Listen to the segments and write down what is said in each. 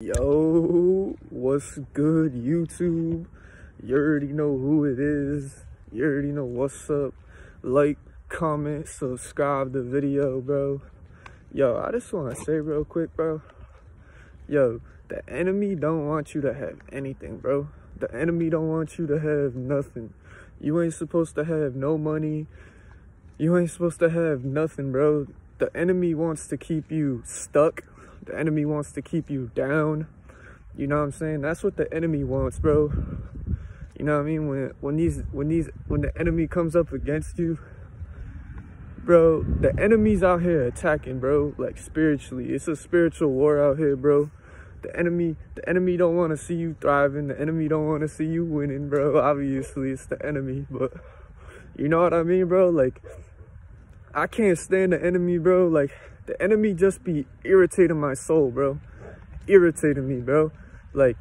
Yo, what's good, YouTube? You already know who it is. You already know what's up. Like, comment, subscribe the video, bro. Yo, I just want to say real quick, bro. Yo, the enemy don't want you to have anything, bro. The enemy don't want you to have nothing. You ain't supposed to have no money. You ain't supposed to have nothing, bro. The enemy wants to keep you stuck the enemy wants to keep you down. You know what I'm saying? That's what the enemy wants, bro. You know what I mean? When when these when these when the enemy comes up against you, bro, the enemy's out here attacking, bro, like spiritually. It's a spiritual war out here, bro. The enemy the enemy don't want to see you thriving. The enemy don't want to see you winning, bro. Obviously, it's the enemy, but you know what I mean, bro? Like I can't stand the enemy, bro. Like the enemy just be irritating my soul, bro. Irritating me, bro. Like,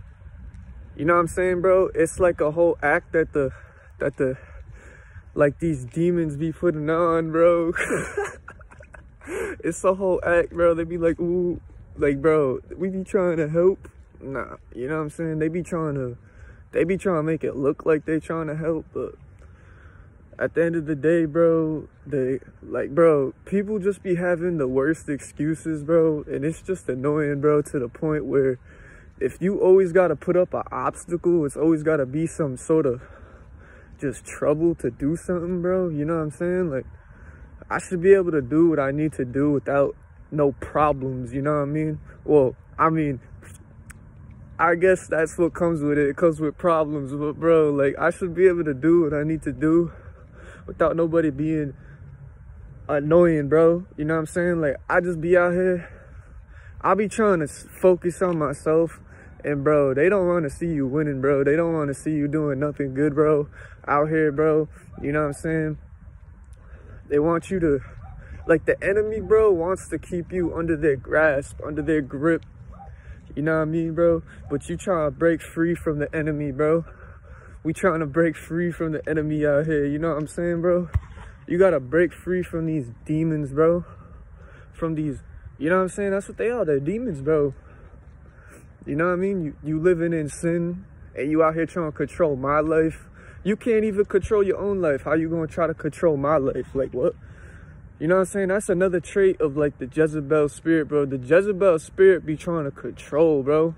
you know what I'm saying, bro? It's like a whole act that the, that the, like these demons be putting on, bro. it's a whole act, bro. They be like, ooh, like, bro, we be trying to help. Nah, you know what I'm saying? They be trying to, they be trying to make it look like they trying to help, but at the end of the day, bro, they like, bro, people just be having the worst excuses, bro, and it's just annoying, bro, to the point where if you always got to put up an obstacle, it's always got to be some sort of just trouble to do something, bro. You know what I'm saying? Like, I should be able to do what I need to do without no problems, you know what I mean? Well, I mean, I guess that's what comes with it. It comes with problems, but bro, like, I should be able to do what I need to do without nobody being annoying, bro. You know what I'm saying? Like, I just be out here. I be trying to focus on myself. And, bro, they don't want to see you winning, bro. They don't want to see you doing nothing good, bro. Out here, bro. You know what I'm saying? They want you to, like, the enemy, bro, wants to keep you under their grasp, under their grip. You know what I mean, bro? But you trying to break free from the enemy, bro we trying to break free from the enemy out here. You know what I'm saying, bro? You gotta break free from these demons, bro. From these, you know what I'm saying? That's what they are. They're demons, bro. You know what I mean? You, you living in sin and you out here trying to control my life. You can't even control your own life. How you gonna try to control my life? Like what? You know what I'm saying? That's another trait of like the Jezebel spirit, bro. The Jezebel spirit be trying to control, bro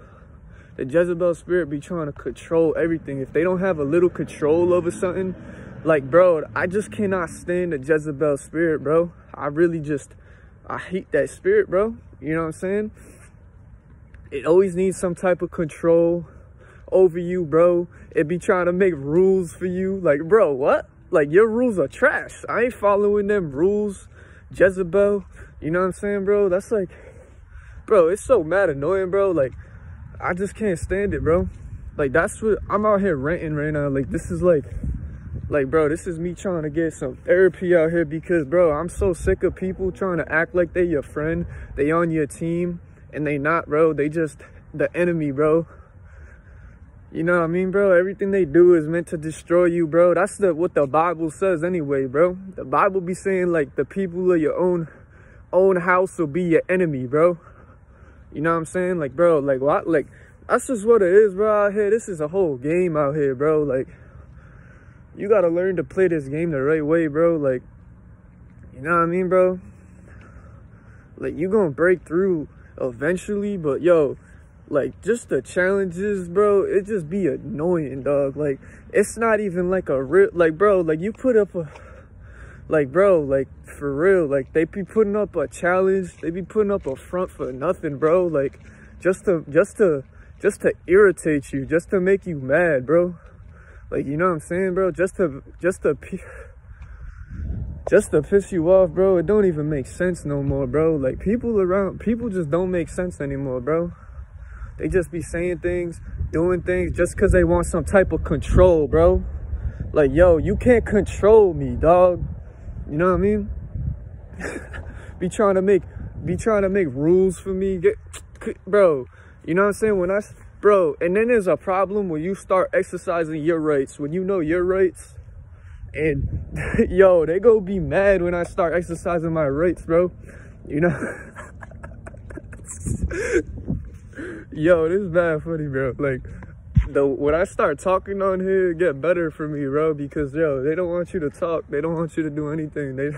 the Jezebel spirit be trying to control everything. If they don't have a little control over something, like, bro, I just cannot stand the Jezebel spirit, bro. I really just, I hate that spirit, bro. You know what I'm saying? It always needs some type of control over you, bro. It be trying to make rules for you. Like, bro, what? Like, your rules are trash. I ain't following them rules. Jezebel, you know what I'm saying, bro? That's like, bro, it's so mad annoying, bro. Like, I just can't stand it, bro. Like that's what I'm out here renting right now. Like this is like, like bro, this is me trying to get some therapy out here because bro, I'm so sick of people trying to act like they your friend, they on your team, and they not, bro. They just the enemy, bro. You know what I mean, bro? Everything they do is meant to destroy you, bro. That's the what the Bible says anyway, bro. The Bible be saying like the people of your own own house will be your enemy, bro. You know what I'm saying? Like, bro, like, what? Like, that's just what it is, bro, out here. This is a whole game out here, bro. Like, you got to learn to play this game the right way, bro. Like, you know what I mean, bro? Like, you going to break through eventually, but, yo, like, just the challenges, bro, it just be annoying, dog. Like, it's not even like a real, like, bro, like, you put up a like bro like for real like they be putting up a challenge they be putting up a front for nothing bro. Like just to just to just to irritate you just to make you mad bro. Like you know what i'm saying bro? Just to just to just to piss you off bro it don't even make sense no more bro. Like people around people just don't make sense anymore bro. They just be saying things doing things just because they want some type of control bro. Like yo you can't control me dog you know what I mean? be trying to make be trying to make rules for me. Get bro, you know what I'm saying? When I bro, and then there's a problem when you start exercising your rights, when you know your rights. And yo, they go be mad when I start exercising my rights, bro. You know? yo, this is bad funny, bro. Like, the when I start talking on here, get better for me, bro. Because yo, they don't want you to talk. They don't want you to do anything. They,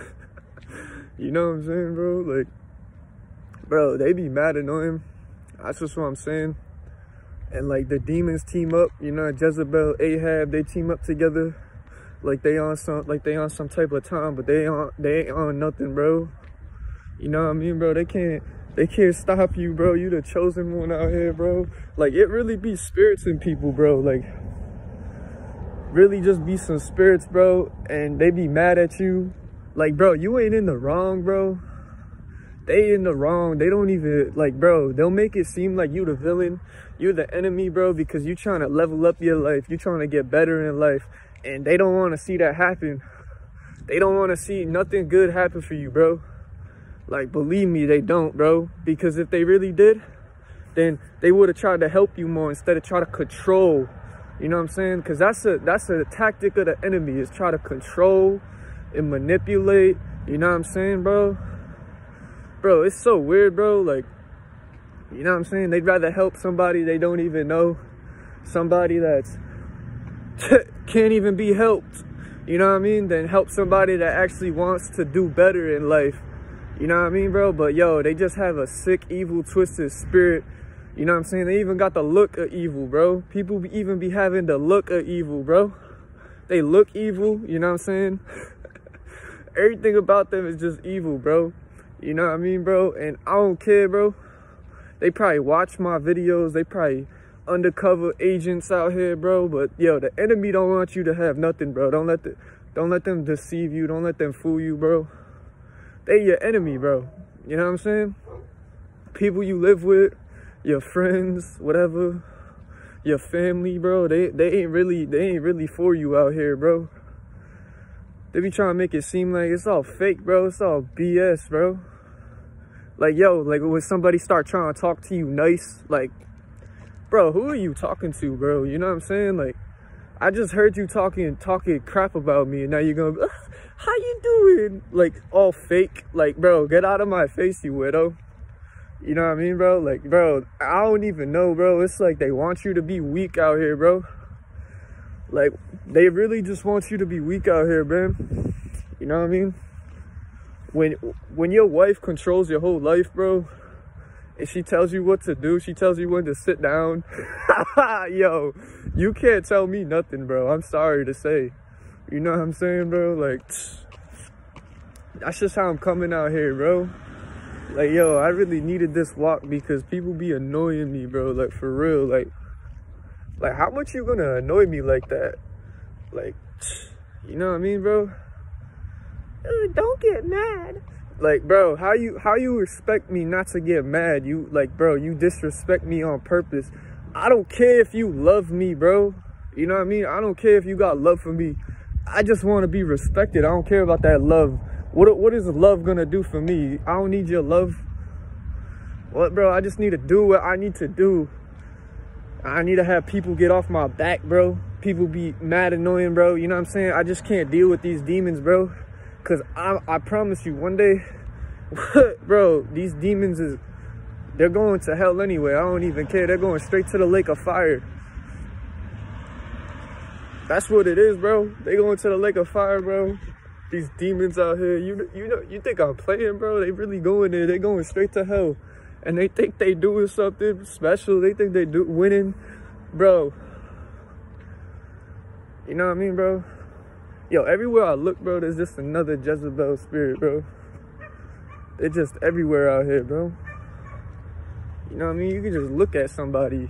you know what I'm saying, bro? Like, bro, they be mad annoying. That's just what I'm saying. And like the demons team up, you know, Jezebel, Ahab, they team up together. Like they on some, like they on some type of time, but they on, they ain't on nothing, bro. You know what I mean, bro? They can't they can't stop you, bro. You the chosen one out here, bro. Like it really be spirits in people, bro. Like really just be some spirits, bro. And they be mad at you. Like, bro, you ain't in the wrong, bro. They in the wrong. They don't even like, bro. They'll make it seem like you the villain. You're the enemy, bro, because you trying to level up your life. You trying to get better in life, and they don't want to see that happen. They don't want to see nothing good happen for you, bro. Like, believe me, they don't, bro. Because if they really did, then they would have tried to help you more instead of try to control. You know what I'm saying? Because that's a that's a tactic of the enemy is try to control and manipulate. You know what I'm saying, bro? Bro, it's so weird, bro. Like, you know what I'm saying? They'd rather help somebody they don't even know. Somebody that's can't even be helped. You know what I mean? Than help somebody that actually wants to do better in life. You know what I mean, bro? But yo, they just have a sick, evil, twisted spirit. You know what I'm saying? They even got the look of evil, bro. People be, even be having the look of evil, bro. They look evil, you know what I'm saying? Everything about them is just evil, bro. You know what I mean, bro? And I don't care, bro. They probably watch my videos. They probably undercover agents out here, bro. But yo, the enemy don't want you to have nothing, bro. Don't let the don't let them deceive you. Don't let them fool you, bro they your enemy, bro. You know what I'm saying? People you live with, your friends, whatever, your family, bro. They they ain't really they ain't really for you out here, bro. They be trying to make it seem like it's all fake, bro. It's all BS, bro. Like, yo, like when somebody start trying to talk to you nice, like, bro, who are you talking to, bro? You know what I'm saying? Like, I just heard you talking talking crap about me, and now you're gonna, how you doing? Like all fake. Like, bro, get out of my face, you widow. You know what I mean, bro? Like, bro, I don't even know, bro. It's like they want you to be weak out here, bro. Like, they really just want you to be weak out here, man. You know what I mean? When when your wife controls your whole life, bro, and she tells you what to do, she tells you when to sit down. Yo, you can't tell me nothing, bro. I'm sorry to say. You know what I'm saying, bro? Like, that's just how I'm coming out here, bro. Like, yo, I really needed this walk because people be annoying me, bro. Like, for real. Like, like how much you gonna annoy me like that? Like, you know what I mean, bro? don't get mad. Like, bro, how you how you expect me not to get mad? You like, bro, you disrespect me on purpose. I don't care if you love me, bro. You know what I mean? I don't care if you got love for me. I just want to be respected. I don't care about that love. What what is love gonna do for me? I don't need your love. What, bro? I just need to do what I need to do. I need to have people get off my back, bro. People be mad annoying, bro. You know what I'm saying? I just can't deal with these demons, bro. Cause I I promise you, one day, bro, these demons is they're going to hell anyway. I don't even care. They're going straight to the lake of fire. That's what it is, bro. They going to the lake of fire, bro. These demons out here, you you know, you think I'm playing, bro? They really going there. They going straight to hell, and they think they doing something special. They think they do winning, bro. You know what I mean, bro? Yo, everywhere I look, bro, there's just another Jezebel spirit, bro. They're just everywhere out here, bro. You know what I mean? You can just look at somebody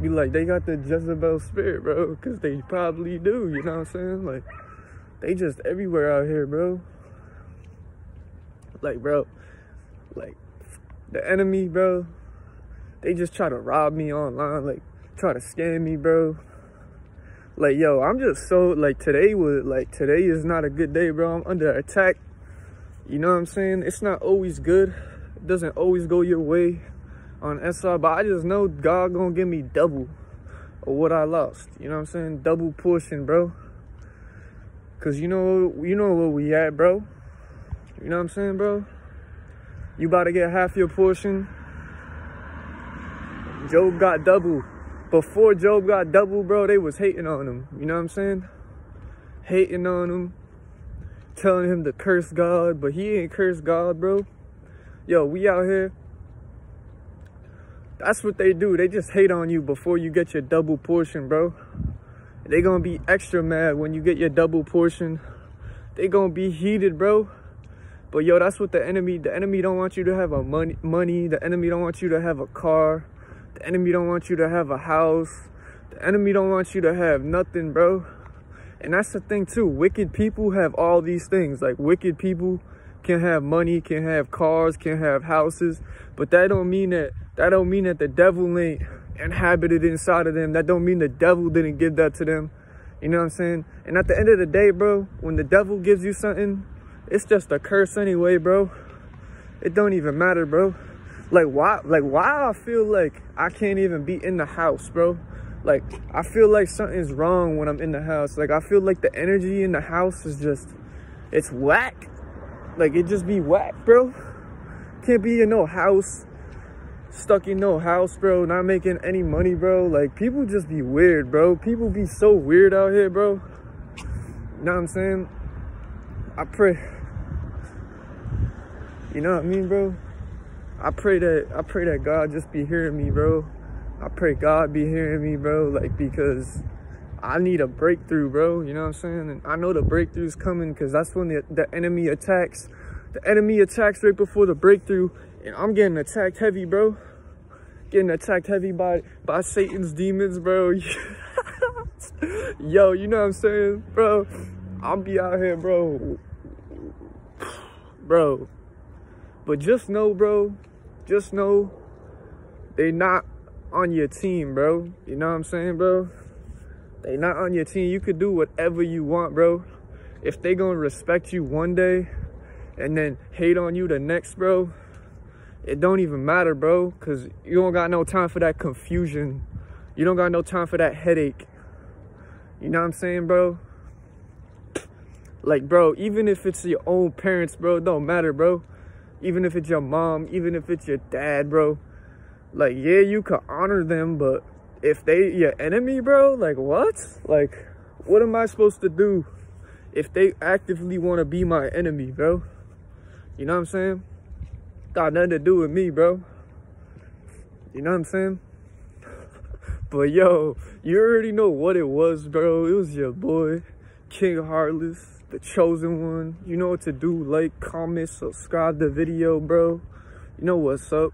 be like, they got the Jezebel spirit, bro, because they probably do, you know what I'm saying? Like, they just everywhere out here, bro. Like, bro, like, the enemy, bro, they just try to rob me online, like, try to scam me, bro. Like, yo, I'm just so, like, today was, like, today is not a good day, bro. I'm under attack. You know what I'm saying? It's not always good. It doesn't always go your way on SR, but I just know God gonna give me double of what I lost. You know what I'm saying? Double portion, bro. Cause you know you know where we at, bro. You know what I'm saying, bro? You about to get half your portion. Job got double. Before Job got double, bro, they was hating on him. You know what I'm saying? Hating on him, telling him to curse God, but he ain't curse God, bro. Yo, we out here. That's what they do. They just hate on you before you get your double portion, bro. They gonna be extra mad when you get your double portion. They gonna be heated, bro. But yo, that's what the enemy, the enemy don't want you to have a money, money. The enemy don't want you to have a car. The enemy don't want you to have a house. The enemy don't want you to have nothing, bro. And that's the thing too. Wicked people have all these things. Like wicked people can have money, can have cars, can have houses. But that don't mean that that don't mean that the devil ain't inhabited inside of them. That don't mean the devil didn't give that to them. You know what I'm saying? And at the end of the day, bro, when the devil gives you something, it's just a curse anyway, bro. It don't even matter, bro. Like why like why I feel like I can't even be in the house, bro. Like I feel like something's wrong when I'm in the house. Like I feel like the energy in the house is just it's whack. Like it just be whack, bro. Can't be in no house stuck in no house, bro, not making any money, bro. Like, people just be weird, bro. People be so weird out here, bro. You know what I'm saying? I pray. You know what I mean, bro? I pray that I pray that God just be hearing me, bro. I pray God be hearing me, bro, like because I need a breakthrough, bro. You know what I'm saying? And I know the breakthrough's coming because that's when the, the enemy attacks. The enemy attacks right before the breakthrough and I'm getting attacked heavy, bro. Getting attacked heavy by, by Satan's demons, bro. Yo, you know what I'm saying? Bro, I'll be out here, bro. Bro. But just know, bro, just know they not on your team, bro. You know what I'm saying, bro? They not on your team. You could do whatever you want, bro. If they gonna respect you one day and then hate on you the next, bro, it don't even matter, bro, because you don't got no time for that confusion. You don't got no time for that headache. You know what I'm saying, bro? Like, bro, even if it's your own parents, bro, don't matter, bro. Even if it's your mom, even if it's your dad, bro. Like, yeah, you could honor them, but if they your enemy, bro, like what? Like, what am I supposed to do if they actively want to be my enemy, bro? You know what I'm saying? got nothing to do with me, bro. You know what I'm saying? But yo, you already know what it was, bro. It was your boy, King Heartless, the chosen one. You know what to do. Like, comment, subscribe the video, bro. You know what's up.